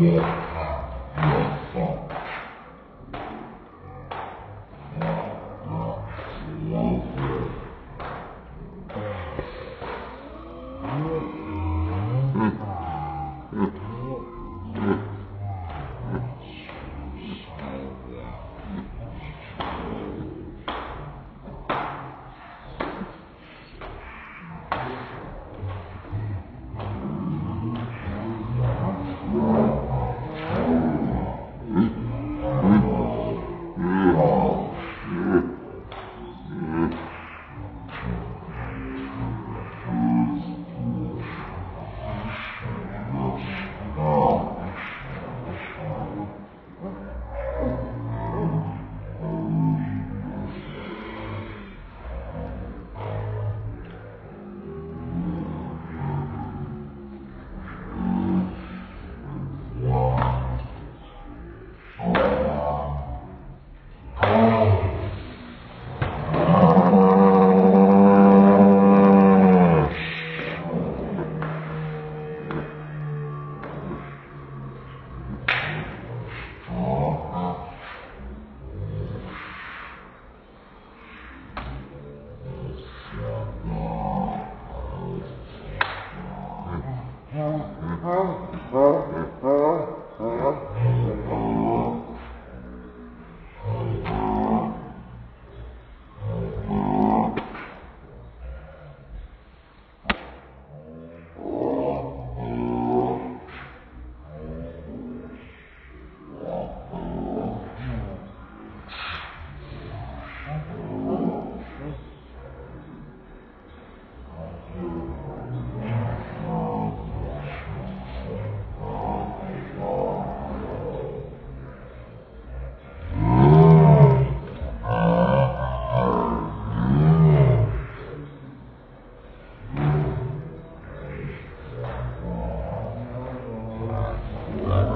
wir Amen.